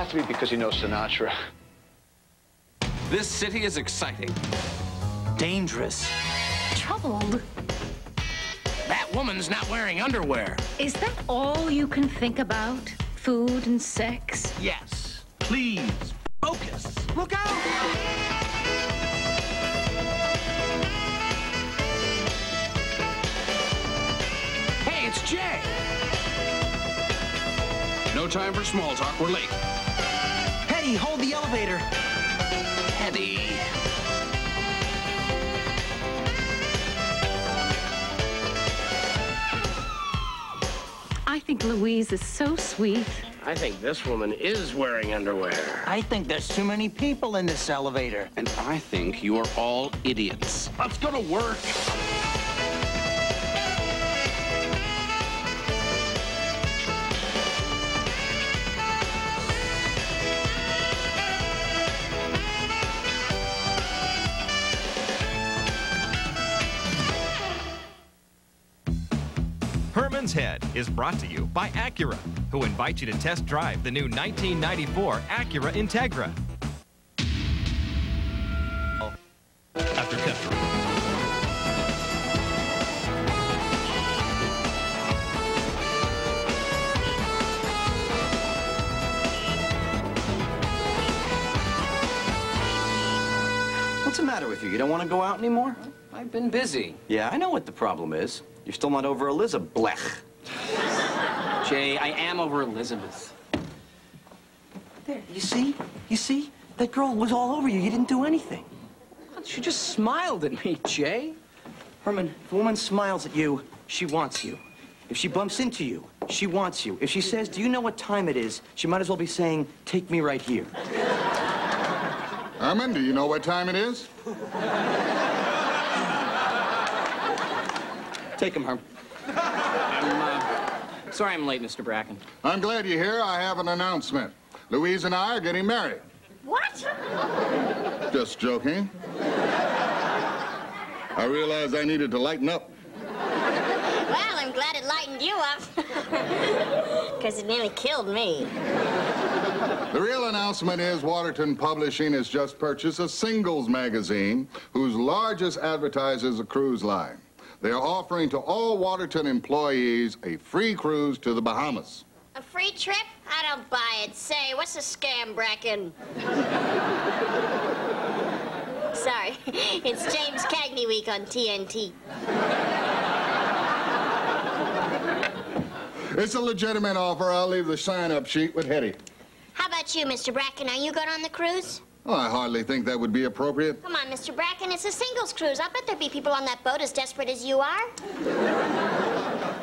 has to be because he knows Sinatra. This city is exciting. Dangerous. Troubled. That woman's not wearing underwear. Is that all you can think about? Food and sex? Yes. Please, focus. Look out! Hey, it's Jay. No time for small talk. We're late. Hetty, hold the elevator. Eddie. I think Louise is so sweet. I think this woman is wearing underwear. I think there's too many people in this elevator. And I think you are all idiots. Let's go to work. Is brought to you by Acura, who invite you to test drive the new 1994 Acura Integra. After Petrol. What's the matter with you? You don't want to go out anymore? I've been busy. Yeah, I know what the problem is. You're still not over Elizabeth. Blech. Jay, I am over Elizabeth. There, you see? You see? That girl was all over you. You didn't do anything. She just smiled at me, Jay. Herman, if a woman smiles at you, she wants you. If she bumps into you, she wants you. If she says, do you know what time it is? She might as well be saying, take me right here. Herman, do you know what time it is? Take him, Herm. I'm, sorry I'm late, Mr. Bracken. I'm glad you're here. I have an announcement. Louise and I are getting married. What? Just joking. I realized I needed to lighten up. Well, I'm glad it lightened you up. Because it nearly killed me. The real announcement is Waterton Publishing has just purchased a singles magazine whose largest advertiser is a cruise line. They are offering to all Waterton employees a free cruise to the Bahamas. A free trip? I don't buy it. Say, what's a scam, Bracken? Sorry, it's James Cagney week on TNT. It's a legitimate offer. I'll leave the sign-up sheet with Hetty. How about you, Mr. Bracken? Are you going on the cruise? Well, I hardly think that would be appropriate. Come on, Mr. Bracken, it's a singles cruise. I'll bet there'll be people on that boat as desperate as you are.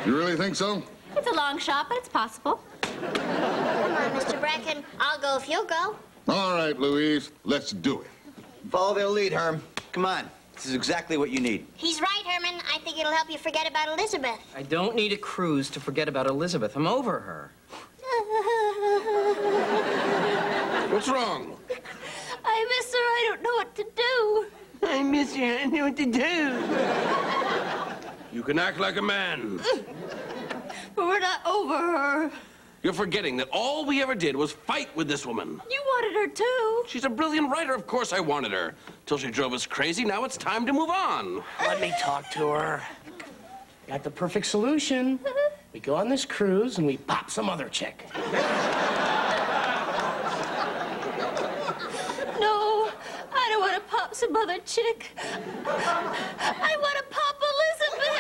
You really think so? It's a long shot, but it's possible. Come on, Mr. Bracken. I'll go if you'll go. All right, Louise, let's do it. Follow their lead, Herm. Come on. This is exactly what you need. He's right, Herman. I think it'll help you forget about Elizabeth. I don't need a cruise to forget about Elizabeth. I'm over her. What's wrong? I miss her. I don't know what to do. I miss her. I don't know what to do. You can act like a man. But we're not over her. You're forgetting that all we ever did was fight with this woman. You wanted her too. She's a brilliant writer. Of course I wanted her. Till she drove us crazy. Now it's time to move on. Let me talk to her. Got the perfect solution. We go on this cruise and we pop some other chick. No, I don't want to pop some other chick. I want to pop Elizabeth.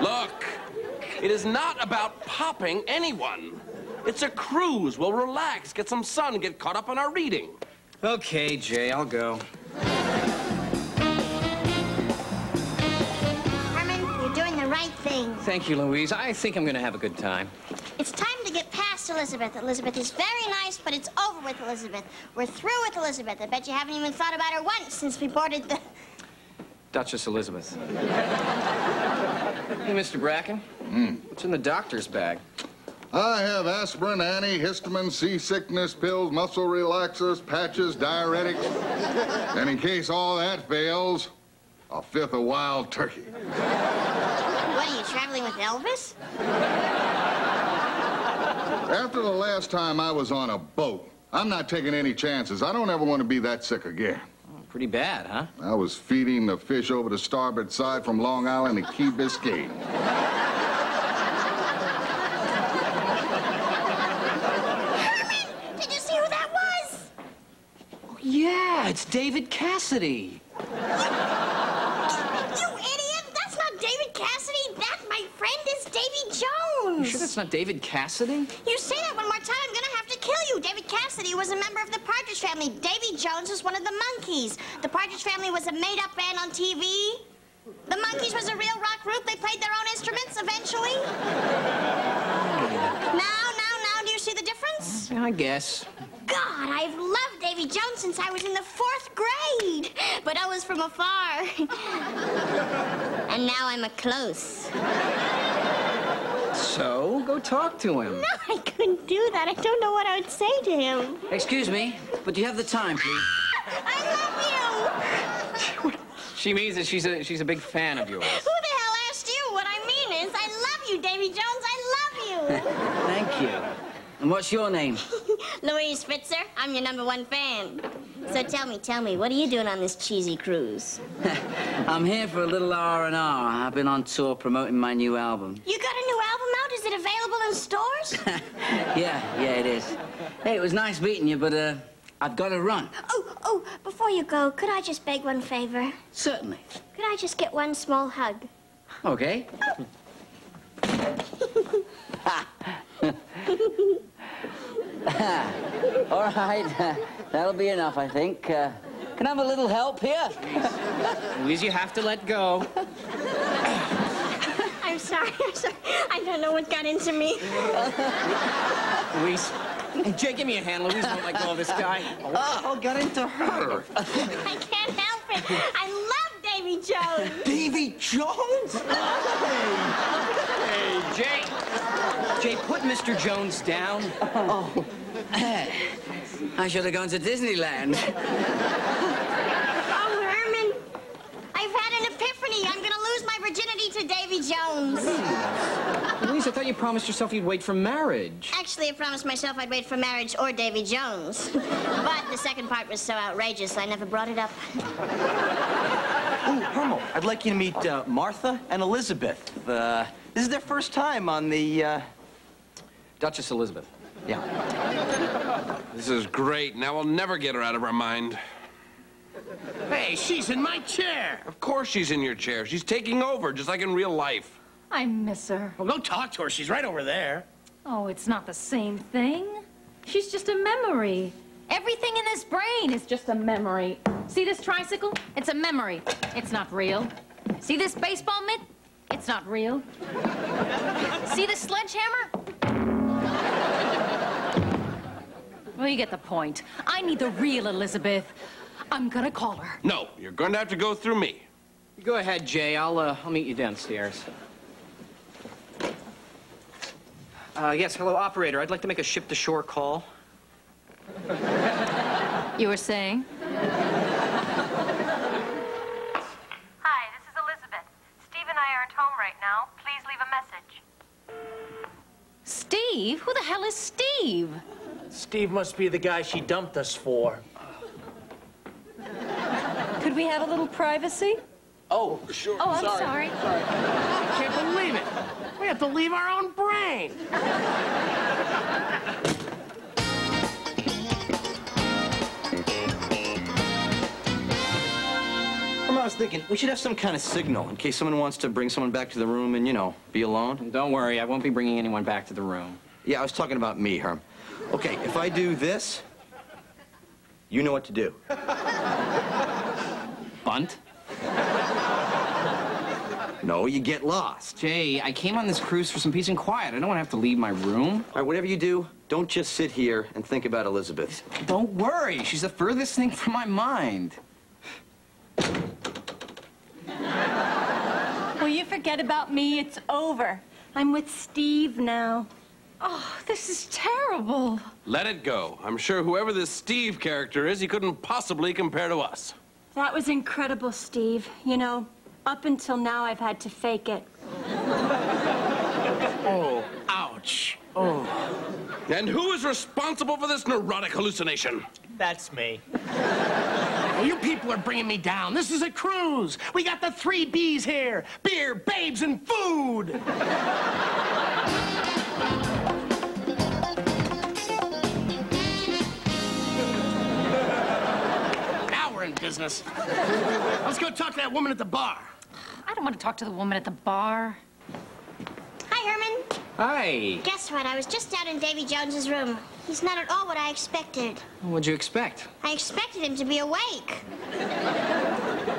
Look, it is not about popping anyone. It's a cruise. We'll relax, get some sun, get caught up on our reading. Okay, Jay, I'll go. Herman, you're doing the right thing. Thank you, Louise. I think I'm going to have a good time. It's time to get past Elizabeth. Elizabeth is very nice, but it's over with Elizabeth. We're through with Elizabeth. I bet you haven't even thought about her once since we boarded the... Duchess Elizabeth. hey, Mr. Bracken. Hmm. What's in the doctor's bag? I have aspirin, antihistamine, seasickness pills, muscle relaxers, patches, diuretics. and in case all that fails, a fifth of wild turkey. What, are you traveling with Elvis? After the last time I was on a boat, I'm not taking any chances. I don't ever want to be that sick again. Oh, pretty bad, huh? I was feeding the fish over the starboard side from Long Island to Key Biscayne. Herman, did you see who that was? Oh, yeah, it's David Cassidy. You idiot! That's not David Cassidy. That, my friend, is Davy Jones. You sure that's not David Cassidy? You say that one more time, I'm gonna have to kill you. David Cassidy was a member of the Partridge Family. Davy Jones was one of the Monkees. The Partridge Family was a made-up band on TV. The Monkees was a real rock group. They played their own instruments eventually. now, now, now, do you see the difference? I guess. God, I've loved Davy Jones since I was in the fourth grade, but I was from afar. and now I'm a close. So, go talk to him. No, I couldn't do that. I don't know what I would say to him. Excuse me, but do you have the time, please? I love you. She means that she's a she's a big fan of yours. Who the hell asked you? What I mean is, I love you, Davy Jones. I love you. Thank you. And what's your name? Louise Fitzer, I'm your number one fan. So tell me, tell me, what are you doing on this cheesy cruise? I'm here for a little R&R. I've been on tour promoting my new album. You got a new album out? Is it available in stores? Yeah, yeah, it is. Hey, it was nice meeting you, but, uh, I've got to run. oh, oh, before you go, could I just beg one favor? Certainly. Could I just get one small hug? Okay. All right, that'll be enough, I think. Uh, can I have a little help here? Louise, you have to let go. I'm sorry, I'm sorry. I don't know what got into me. Louise. Jay, give me a hand. Louise won't let go of this guy. Oh, got into her. I can't help it. I love Davy Jones. Davy Jones? Hey, Jay. Jay, put Mr. Jones down. Oh. I should have gone to Disneyland. Oh, Herman. I've had an epiphany. I'm going to lose my virginity to Davy Jones. Louise, I thought you promised yourself you'd wait for marriage. Actually, I promised myself I'd wait for marriage or Davy Jones. but the second part was so outrageous, I never brought it up. Ooh, Hermel, I'd like you to meet uh, Martha and Elizabeth. Uh, this is their first time on the, uh, Duchess Elizabeth. yeah. This is great. Now we'll never get her out of our mind. Hey, she's in my chair. Of course she's in your chair. She's taking over, just like in real life. I miss her. Well, go talk to her. She's right over there. Oh, it's not the same thing. She's just a memory. Everything in this brain is just a memory. See this tricycle? It's a memory. It's not real. See this baseball mitt? It's not real. See this sledgehammer? Well, you get the point. I need the real Elizabeth. I'm gonna call her. No, you're going to have to go through me. Go ahead, Jay. I'll, uh, I'll meet you downstairs. Uh, yes, hello, operator. I'd like to make a ship-to-shore call. You were saying? Hi, this is Elizabeth. Steve and I aren't home right now. Please leave a message. Steve? Who the hell is Steve? Steve must be the guy she dumped us for. Could we have a little privacy? Oh, sure. Oh, I'm sorry. Sorry. I can't believe it. We have to leave our own brain. Hermo, I was thinking, we should have some kind of signal in case someone wants to bring someone back to the room and, you know, be alone. Don't worry, I won't be bringing anyone back to the room. Yeah, I was talking about me, Herm. Okay, if I do this, you know what to do. Bunt? No, you get lost. Jay, I came on this cruise for some peace and quiet. I don't want to have to leave my room. All right, whatever you do, don't just sit here and think about Elizabeth. Don't worry, she's the furthest thing from my mind. Will you forget about me? It's over. I'm with Steve now. Oh, this is terrible. Let it go. I'm sure whoever this Steve character is, he couldn't possibly compare to us. That was incredible, Steve. You know, up until now, I've had to fake it. Oh, ouch. Oh. And who is responsible for this neurotic hallucination? That's me. Well, you people are bringing me down. This is a cruise. We got the three B's here beer, babes, and food. Now business. Let's go talk to that woman at the bar. I don't want to talk to the woman at the bar. Hi, Herman. Hi. Guess what? I was just down in Davy Jones's room. He's not at all what I expected. What'd you expect? I expected him to be awake.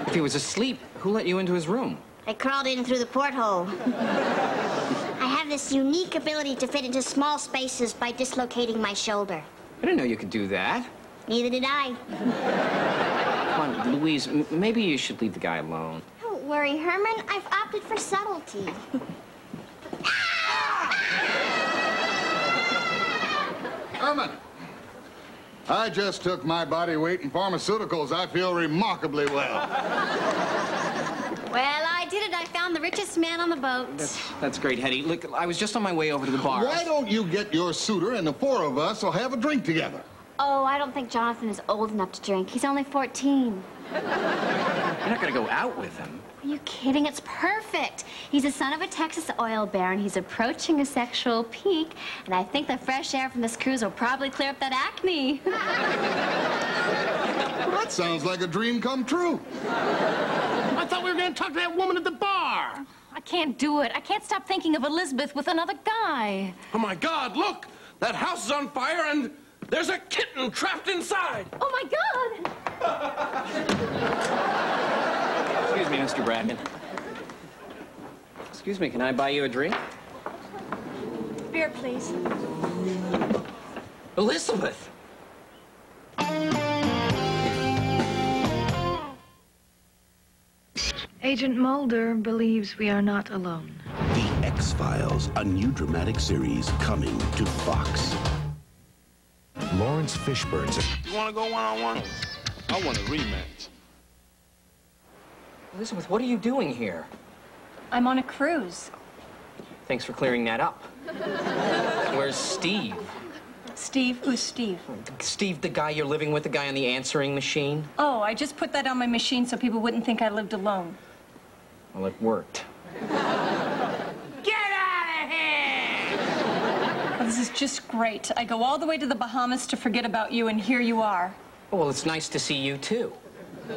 If he was asleep, who let you into his room? I crawled in through the porthole. I have this unique ability to fit into small spaces by dislocating my shoulder. I didn't know you could do that. Neither did I. Come on, Louise, m- maybe you should leave the guy alone. Don't worry, Herman. I've opted for subtlety. Herman, I just took my body weight in pharmaceuticals. I feel remarkably well. Well, I did it. I found the richest man on the boat. That's great, Hetty. Look, I was just on my way over to the bar. Why don't you get your suitor and the four of us will have a drink together? Oh, I don't think Jonathan is old enough to drink. He's only 14. You're not gonna go out with him. Are you kidding? It's perfect. He's the son of a Texas oil baron. He's approaching a sexual peak, and I think the fresh air from this cruise will probably clear up that acne. Well, that sounds like a dream come true. I thought we were going to talk to that woman at the bar. I can't do it. I can't stop thinking of Elizabeth with another guy. Oh my God, look! That house is on fire and there's a kitten trapped inside! Oh my God! Excuse me, Mr. Bracken. Excuse me, can I buy you a drink? Beer, please. Elizabeth! Agent Mulder believes we are not alone. The X Files, a new dramatic series coming to Fox. Laurence Fishburne's You want to go one-on-one? I want a rematch. Elizabeth, what are you doing here? I'm on a cruise. Thanks for clearing that up. Where's Steve? Steve, who's Steve? Steve, the guy you're living with, the guy on the answering machine? Oh, I just put that on my machine so people wouldn't think I lived alone. Well, it worked. Get out of here! Oh, this is just great. I go all the way to the Bahamas to forget about you, and here you are. Oh, well, it's nice to see you, too.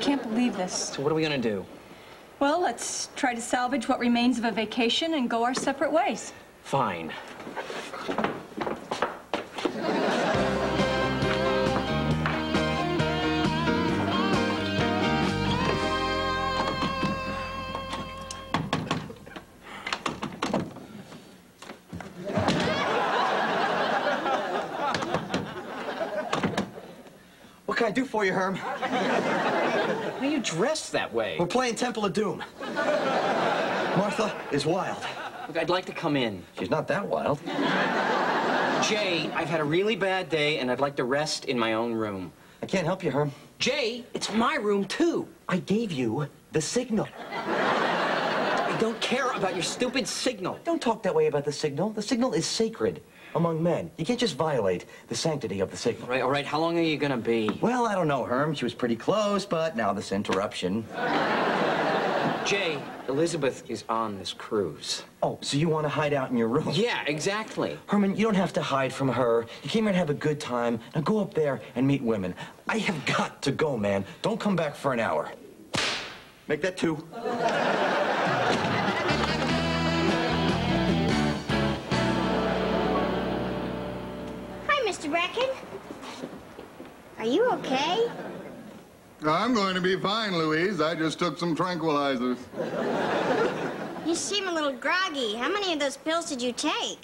Can't believe this. So what are we gonna do? Well, let's try to salvage what remains of a vacation and go our separate ways. Fine. Can I do for you, Herm? Why are you dressed that way? We're playing Temple of Doom. Martha is wild. Look, I'd like to come in. She's not that wild. Jay, I've had a really bad day, and I'd like to rest in my own room. I can't help you, Herm. Jay, it's my room, too. I gave you the signal. I don't care about your stupid signal. Don't talk that way about the signal. The signal is sacred among men. You can't just violate the sanctity of the signal. All right, all right, how long are you gonna be? Well, I don't know, Herm. She was pretty close, but now this interruption. Jay, Elizabeth is on this cruise. Oh, so you want to hide out in your room? Yeah, exactly. Herman, you don't have to hide from her. You came here to have a good time. Now go up there and meet women. I have got to go, man. Don't come back for an hour. Make that two. Bracken. Are you okay? I'm going to be fine, Louise. I just took some tranquilizers. You seem a little groggy. How many of those pills did you take?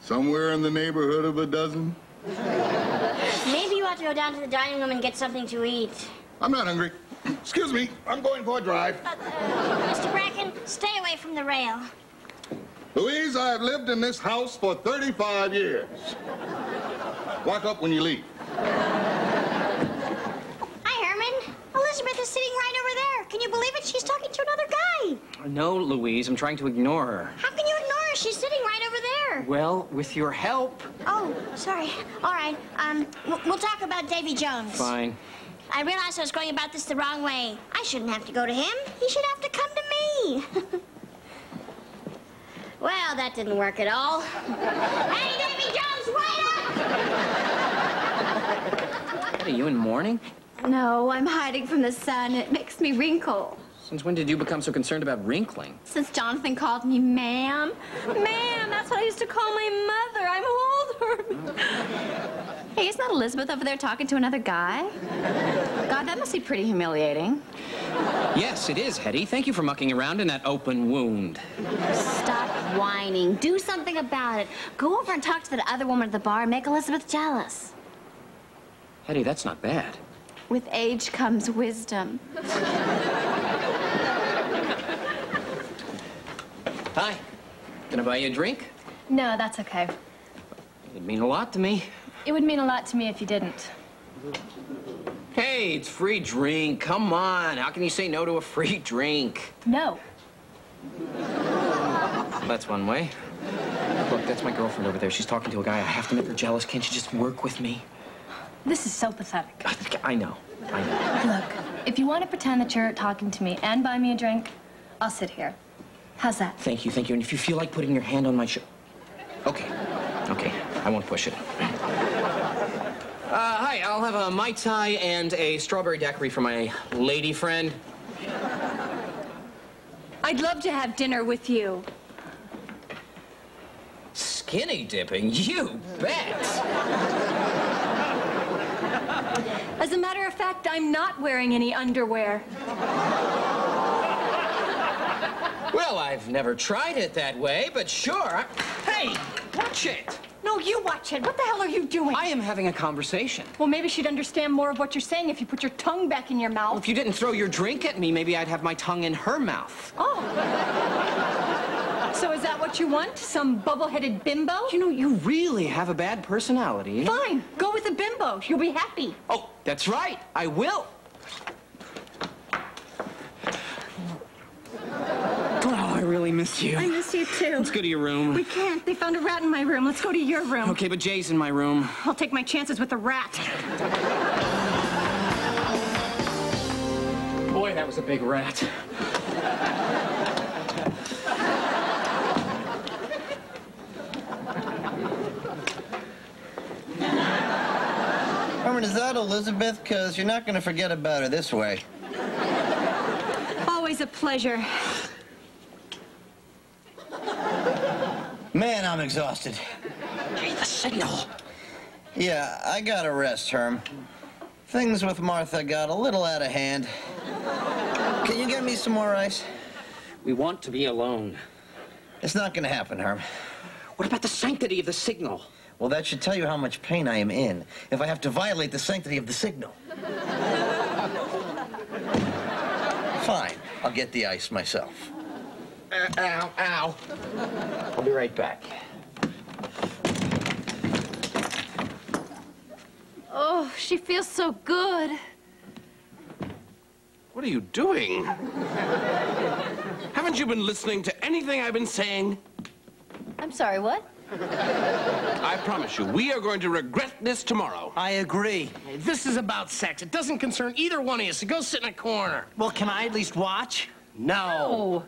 Somewhere in the neighborhood of a dozen. Maybe you ought to go down to the dining room and get something to eat. I'm not hungry. Excuse me. I'm going for a drive. Uh, uh, Mr. Bracken, stay away from the rail. Louise, I've lived in this house for 35 years. Walk up when you leave. Hi, Herman. Elizabeth is sitting right over there. Can you believe it? She's talking to another guy. No, Louise, I'm trying to ignore her. How can you ignore her? She's sitting right over there. Well, with your help. Oh, sorry. All right. Um, w- we'll talk about Davy Jones. Fine. I realized I was going about this the wrong way. I shouldn't have to go to him. He should have to come to me. well, that didn't work at all. hey, Davy Jones, wait up! What, are you in mourning? No, I'm hiding from the sun. It makes me wrinkle. Since when did you become so concerned about wrinkling? Since Jonathan called me ma'am. Ma'am, that's what I used to call my mother. I'm older. hey, isn't that Elizabeth over there talking to another guy? God, that must be pretty humiliating. Yes, it is, Hetty. Thank you for mucking around in that open wound. Stop whining. Do something about it. Go over and talk to that other woman at the bar and make Elizabeth jealous. Hetty, that's not bad. With age comes wisdom. Hi. Can I buy you a drink? No, that's okay. It'd mean a lot to me. It would mean a lot to me if you didn't. Hey, it's free drink. Come on. How can you say no to a free drink? No. That's one way. Look, that's my girlfriend over there. She's talking to a guy. I have to make her jealous. Can't you just work with me? This is so pathetic. I know. I know. Look, if you want to pretend that you're talking to me and buy me a drink, I'll sit here. How's that? Thank you, thank you. And if you feel like putting your hand on my shoulder. Okay. Okay. I won't push it. Uh, hi, I'll have a Mai Tai and a strawberry daiquiri for my lady friend. I'd love to have dinner with you. Skinny dipping? You bet. As a matter of fact, I'm not wearing any underwear. Well, I've never tried it that way, but sure. Hey, watch it. No, you watch it. What the hell are you doing? I am having a conversation. Well, maybe she'd understand more of what you're saying if you put your tongue back in your mouth. Well, if you didn't throw your drink at me, maybe I'd have my tongue in her mouth. Oh. So is that what you want? Some bubble-headed bimbo? You know, you really have a bad personality. Eh? Fine. Go with a bimbo. You'll be happy. Oh, that's right. I will. Oh, I really miss you. I miss you too. Let's go to your room. We can't. They found a rat in my room. Let's go to your room. Okay, but Jay's in my room. I'll take my chances with the rat. Boy, that was a big rat. Is that Elizabeth? Because you're not going to forget about her this way. Always a pleasure. Man, I'm exhausted. Hey, the signal. Yeah, I got to rest, Herm. Things with Martha got a little out of hand. Can you get me some more ice? We want to be alone. It's not going to happen, Herm. What about the sanctity of the signal? Well, that should tell you how much pain I am in if I have to violate the sanctity of the signal. Fine, I'll get the ice myself. Uh, ow, ow. I'll be right back. Oh, she feels so good. What are you doing? Haven't you been listening to anything I've been saying? I'm sorry, what? I promise you, we are going to regret this tomorrow. I agree. This is about sex. It doesn't concern either one of you, so go sit in a corner. Well, can I at least watch? No.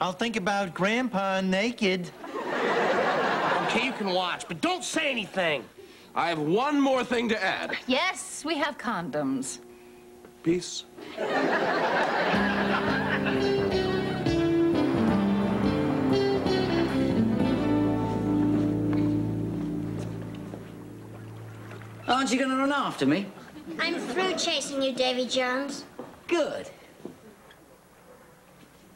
I'll think about Grandpa naked. Okay, you can watch, but don't say anything. I have one more thing to add. Yes, we have condoms. Peace. Aren't you going to run after me? I'm through chasing you, Davy Jones. Good.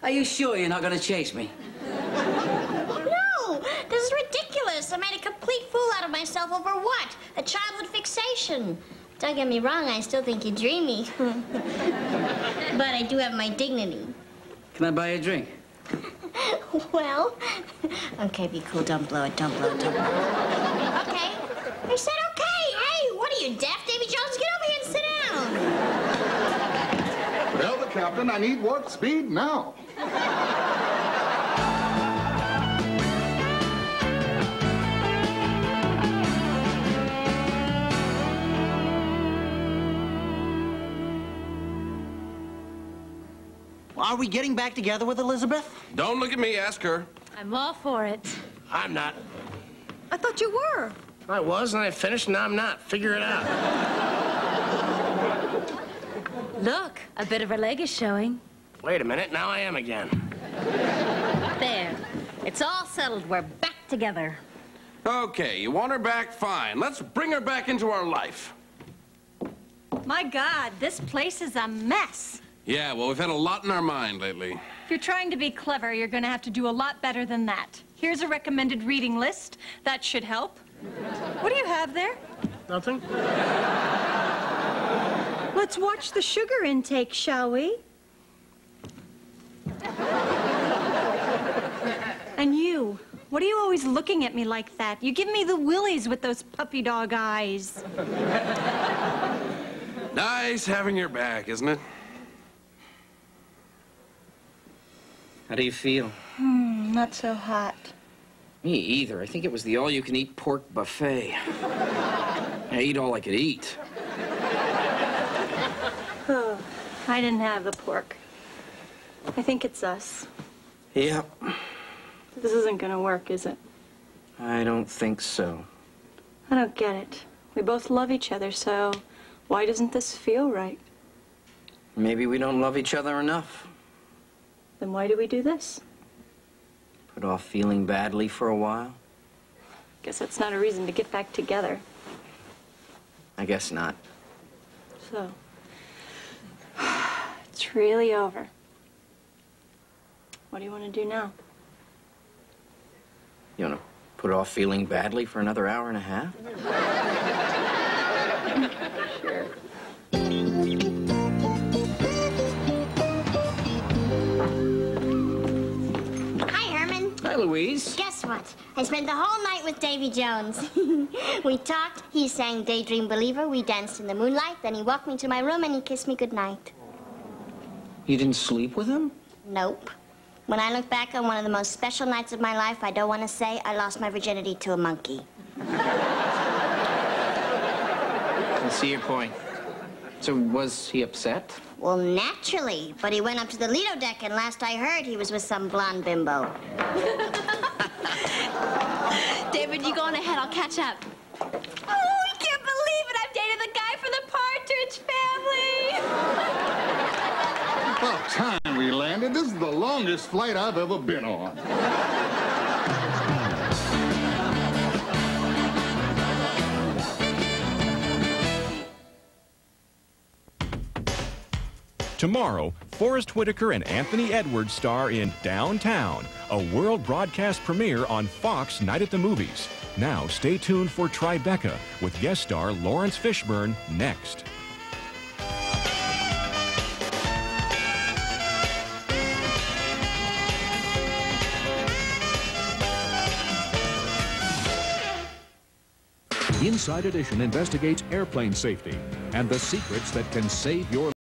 Are you sure you're not going to chase me? No, this is ridiculous. I made a complete fool out of myself over what? A childhood fixation. Don't get me wrong, I still think you're dreamy. but I do have my dignity. Can I buy you a drink? well, okay, be cool. Don't blow it. Don't blow it. Don't blow it. Okay. I said okay you deaf, Davy Jones? Get over here and sit down. Well, the captain, I need warp speed now. Are we getting back together with Elizabeth? Don't look at me, ask her. I'm all for it. I'm not. I thought you were. I was, and I finished, and now I'm not. Figure it out. Look, a bit of her leg is showing. Wait a minute, now I am again. There. It's all settled. We're back together. Okay, you want her back? Fine. Let's bring her back into our life. My God, this place is a mess. Yeah, well, we've had a lot in our mind lately. If you're trying to be clever, you're going to have to do a lot better than that. Here's a recommended reading list. That should help. What do you have there? Nothing? Let's watch the sugar intake, shall we? And you, what are you always looking at me like that? You give me the willies with those puppy dog eyes. Nice having your back, isn't it? How do you feel? Hmm, not so hot. Me either. I think it was the all-you-can-eat pork buffet. I ate all I could eat. Oh, I didn't have the pork. I think it's us. Yep. This isn't gonna work, is it? I don't think so. I don't get it. We both love each other, so why doesn't this feel right? Maybe we don't love each other enough. Then why do we do this? Put off feeling badly for a while? Guess that's not a reason to get back together. I guess not. So, it's really over. What do you want to do now? You want to put off feeling badly for another hour and a half? Hi, Louise. Guess what? I spent the whole night with Davy Jones. we talked, he sang Daydream Believer, we danced in the moonlight, then he walked me to my room and he kissed me goodnight. You didn't sleep with him? Nope. When I look back on one of the most special nights of my life, I don't want to say I lost my virginity to a monkey. I see your point. So was he upset? Well, naturally. But he went up to the Lido deck, and last I heard, he was with some blonde bimbo. David, you go on ahead. I'll catch up. Oh, I can't believe it. I've dated the guy from the Partridge Family. About time we landed. This is the longest flight I've ever been on. Tomorrow, Forest Whitaker and Anthony Edwards star in Downtown, a world broadcast premiere on Fox Night at the Movies. Now, stay tuned for Tribeca with guest star Laurence Fishburne next. Inside Edition investigates airplane safety and the secrets that can save your